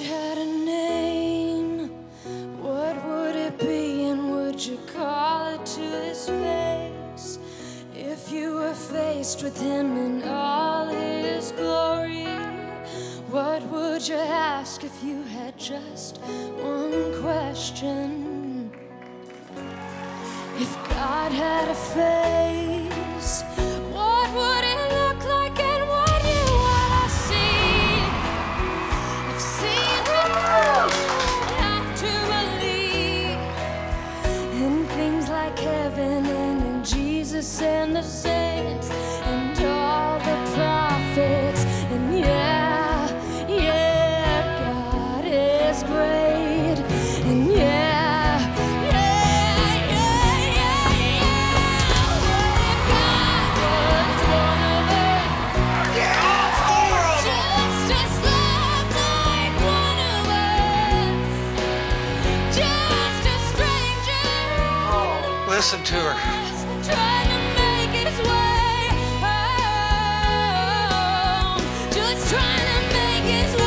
had a name, what would it be and would you call it to his face? If you were faced with him in all his glory, what would you ask if you had just one question? If God had a face, Listen to her. Trying to make his way